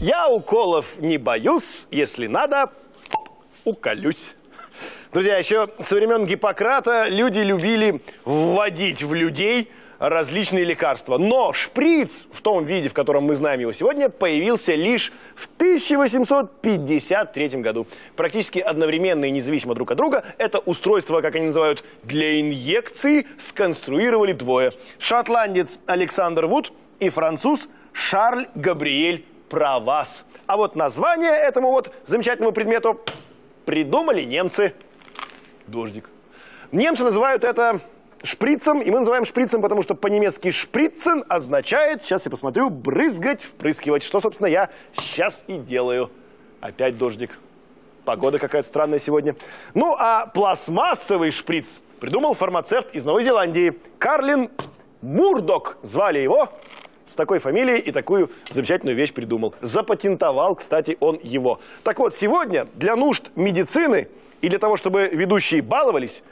Я уколов не боюсь, если надо, уколюсь. Друзья, еще со времен Гиппократа люди любили вводить в людей различные лекарства. Но шприц в том виде, в котором мы знаем его сегодня, появился лишь в 1853 году. Практически одновременно и независимо друг от друга это устройство, как они называют, для инъекции сконструировали двое. Шотландец Александр Вуд и француз Шарль Габриэль Правас. А вот название этому вот замечательному предмету придумали немцы. Дождик. Немцы называют это шприцем, и мы называем шприцем, потому что по-немецки шприцен означает, сейчас я посмотрю, брызгать, впрыскивать, что, собственно, я сейчас и делаю. Опять дождик. Погода какая-то странная сегодня. Ну, а пластмассовый шприц придумал фармацевт из Новой Зеландии. Карлин Мурдок звали его. С такой фамилией и такую замечательную вещь придумал. Запатентовал, кстати, он его. Так вот, сегодня для нужд медицины и для того, чтобы ведущие баловались,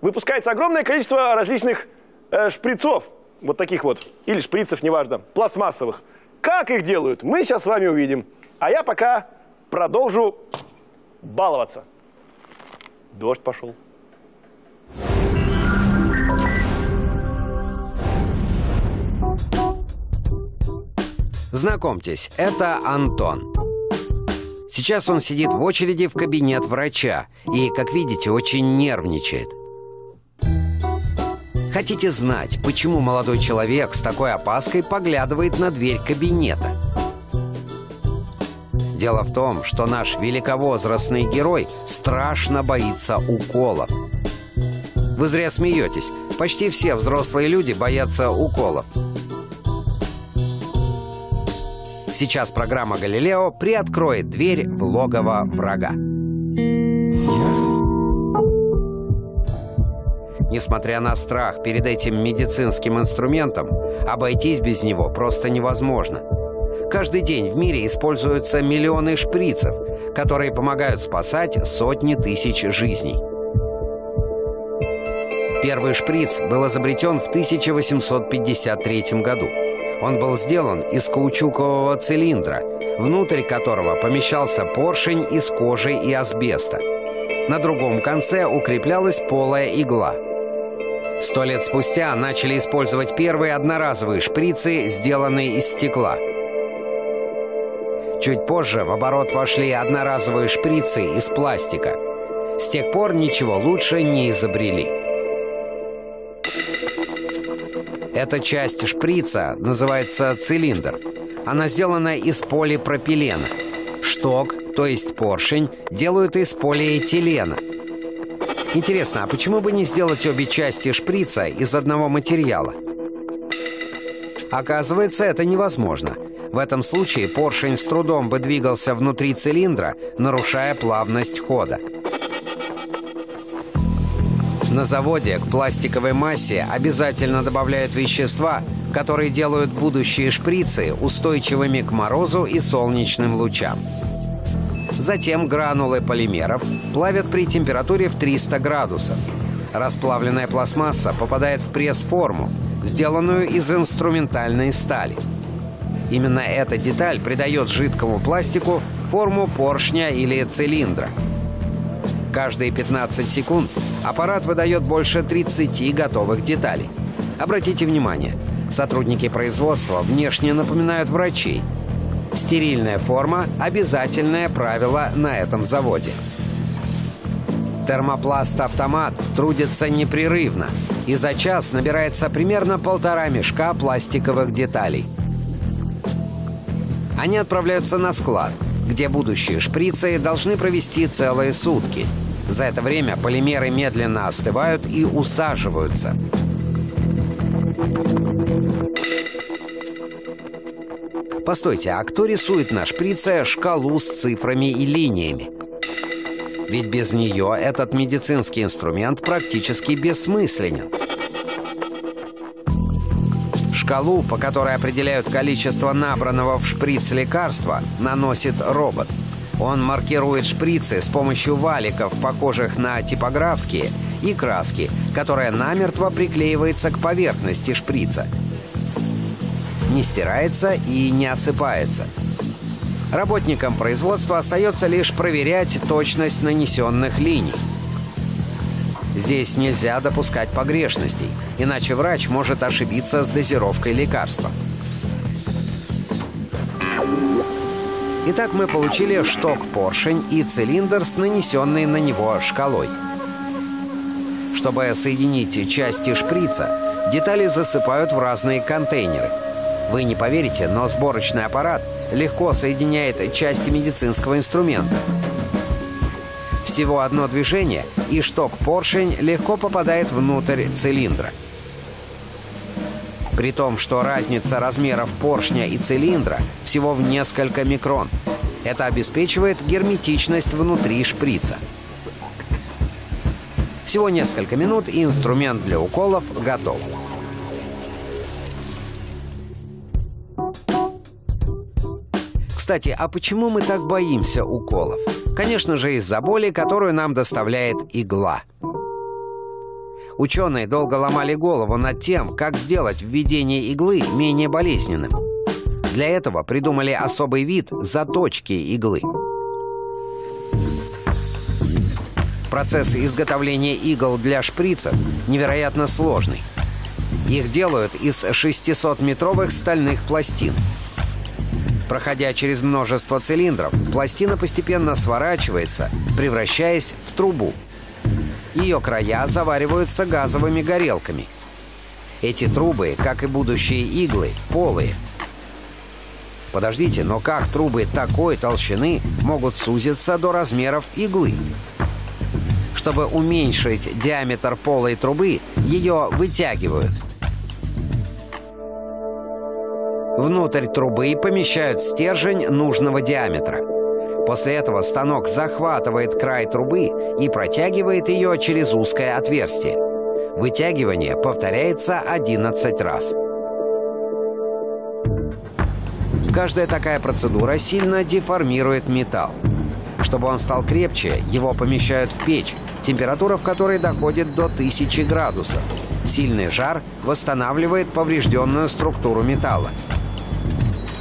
выпускается огромное количество различных э, шприцов, вот таких вот, или шприцев, неважно, пластмассовых. Как их делают, мы сейчас с вами увидим. А я пока продолжу баловаться. Дождь пошел. Знакомьтесь, это Антон. Сейчас он сидит в очереди в кабинет врача и, как видите, очень нервничает. Хотите знать, почему молодой человек с такой опаской поглядывает на дверь кабинета? Дело в том, что наш великовозрастный герой страшно боится уколов. Вы зря смеетесь. Почти все взрослые люди боятся уколов. Сейчас программа «Галилео» приоткроет дверь в логово врага. Несмотря на страх перед этим медицинским инструментом, обойтись без него просто невозможно. Каждый день в мире используются миллионы шприцев, которые помогают спасать сотни тысяч жизней. Первый шприц был изобретен в 1853 году. Он был сделан из каучукового цилиндра, внутрь которого помещался поршень из кожи и асбеста. На другом конце укреплялась полая игла – Сто лет спустя начали использовать первые одноразовые шприцы, сделанные из стекла. Чуть позже в оборот вошли одноразовые шприцы из пластика. С тех пор ничего лучше не изобрели. Эта часть шприца называется цилиндр. Она сделана из полипропилена. Шток, то есть поршень, делают из полиэтилена – Интересно, а почему бы не сделать обе части шприца из одного материала? Оказывается, это невозможно. В этом случае поршень с трудом бы двигался внутри цилиндра, нарушая плавность хода. На заводе к пластиковой массе обязательно добавляют вещества, которые делают будущие шприцы устойчивыми к морозу и солнечным лучам. Затем гранулы полимеров плавят при температуре в 300 градусов. Расплавленная пластмасса попадает в пресс-форму, сделанную из инструментальной стали. Именно эта деталь придает жидкому пластику форму поршня или цилиндра. Каждые 15 секунд аппарат выдает больше 30 готовых деталей. Обратите внимание, сотрудники производства внешне напоминают врачей – Стерильная форма – обязательное правило на этом заводе. Термопласт-автомат трудится непрерывно, и за час набирается примерно полтора мешка пластиковых деталей. Они отправляются на склад, где будущие шприцы должны провести целые сутки. За это время полимеры медленно остывают и усаживаются – Постойте, а кто рисует на шприце шкалу с цифрами и линиями? Ведь без нее этот медицинский инструмент практически бессмысленен. Шкалу, по которой определяют количество набранного в шприц лекарства, наносит робот. Он маркирует шприцы с помощью валиков, похожих на типографские, и краски, которая намертво приклеивается к поверхности шприца – не стирается и не осыпается. Работникам производства остается лишь проверять точность нанесенных линий. Здесь нельзя допускать погрешностей, иначе врач может ошибиться с дозировкой лекарства. Итак, мы получили шток-поршень и цилиндр с нанесенной на него шкалой. Чтобы соединить части шприца, детали засыпают в разные контейнеры. Вы не поверите, но сборочный аппарат легко соединяет части медицинского инструмента. Всего одно движение, и шток-поршень легко попадает внутрь цилиндра. При том, что разница размеров поршня и цилиндра всего в несколько микрон. Это обеспечивает герметичность внутри шприца. Всего несколько минут, и инструмент для уколов готов. Кстати, а почему мы так боимся уколов? Конечно же, из-за боли, которую нам доставляет игла. Ученые долго ломали голову над тем, как сделать введение иглы менее болезненным. Для этого придумали особый вид заточки иглы. Процесс изготовления игл для шприцев невероятно сложный. Их делают из 600-метровых стальных пластин – Проходя через множество цилиндров, пластина постепенно сворачивается, превращаясь в трубу. Ее края завариваются газовыми горелками. Эти трубы, как и будущие иглы, полые. Подождите, но как трубы такой толщины могут сузиться до размеров иглы? Чтобы уменьшить диаметр полой трубы, ее вытягивают – Внутрь трубы помещают стержень нужного диаметра. После этого станок захватывает край трубы и протягивает ее через узкое отверстие. Вытягивание повторяется 11 раз. Каждая такая процедура сильно деформирует металл. Чтобы он стал крепче, его помещают в печь, температура в которой доходит до 1000 градусов. Сильный жар восстанавливает поврежденную структуру металла.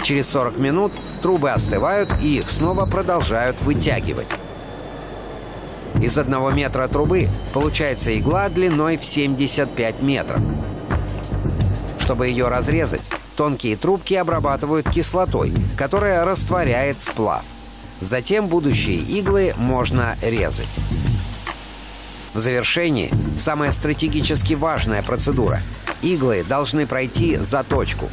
Через 40 минут трубы остывают, и их снова продолжают вытягивать. Из одного метра трубы получается игла длиной в 75 метров. Чтобы ее разрезать, тонкие трубки обрабатывают кислотой, которая растворяет сплав. Затем будущие иглы можно резать. В завершении самая стратегически важная процедура. Иглы должны пройти заточку.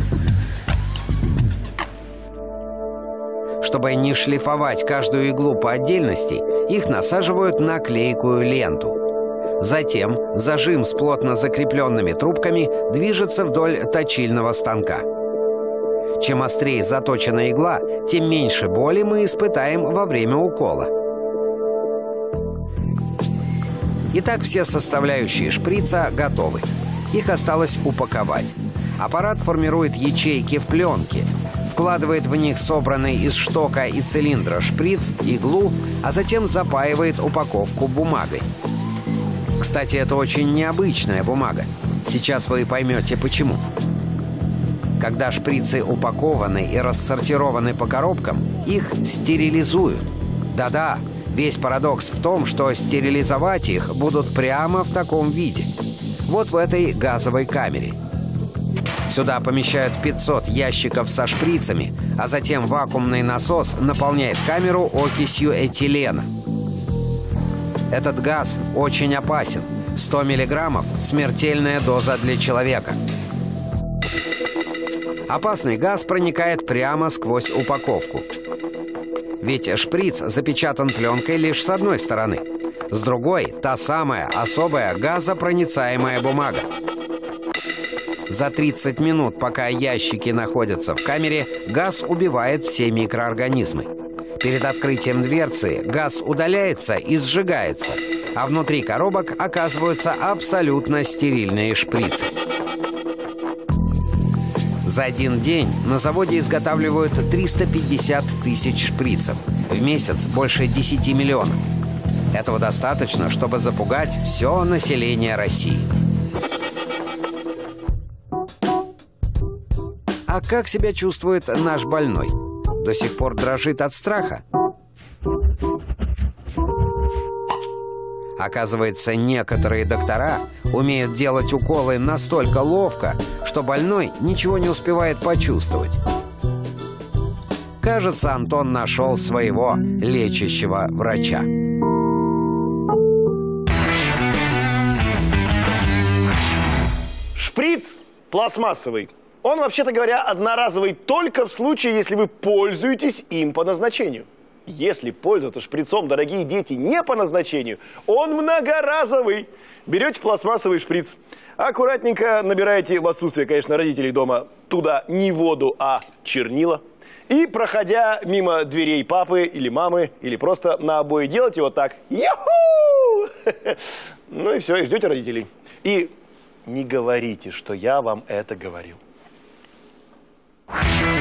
Чтобы не шлифовать каждую иглу по отдельности, их насаживают на клейкую ленту. Затем зажим с плотно закрепленными трубками движется вдоль точильного станка. Чем острее заточена игла, тем меньше боли мы испытаем во время укола. Итак, все составляющие шприца готовы. Их осталось упаковать. Аппарат формирует ячейки в пленке, вкладывает в них собранный из штока и цилиндра шприц, иглу, а затем запаивает упаковку бумагой. Кстати, это очень необычная бумага. Сейчас вы поймете, почему. Когда шприцы упакованы и рассортированы по коробкам, их стерилизуют. Да-да, весь парадокс в том, что стерилизовать их будут прямо в таком виде. Вот в этой газовой камере – Сюда помещают 500 ящиков со шприцами, а затем вакуумный насос наполняет камеру окисью этилена. Этот газ очень опасен. 100 миллиграммов – смертельная доза для человека. Опасный газ проникает прямо сквозь упаковку. Ведь шприц запечатан пленкой лишь с одной стороны. С другой – та самая особая газопроницаемая бумага. За 30 минут, пока ящики находятся в камере, газ убивает все микроорганизмы. Перед открытием дверцы газ удаляется и сжигается, а внутри коробок оказываются абсолютно стерильные шприцы. За один день на заводе изготавливают 350 тысяч шприцев. В месяц больше 10 миллионов. Этого достаточно, чтобы запугать все население России. А как себя чувствует наш больной? До сих пор дрожит от страха? Оказывается, некоторые доктора умеют делать уколы настолько ловко, что больной ничего не успевает почувствовать. Кажется, Антон нашел своего лечащего врача. Шприц пластмассовый. Он, вообще-то говоря, одноразовый только в случае, если вы пользуетесь им по назначению. Если пользоваться шприцом, дорогие дети, не по назначению, он многоразовый. Берете пластмассовый шприц, аккуратненько набираете в отсутствие, конечно, родителей дома туда не воду, а чернила. И, проходя мимо дверей папы или мамы, или просто на обои, делайте вот так. Яху! Ну и все, и ждете родителей. И не говорите, что я вам это говорил. Thank you.